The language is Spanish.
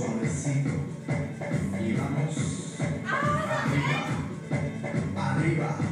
suavecito. Y vamos. Arriba, arriba.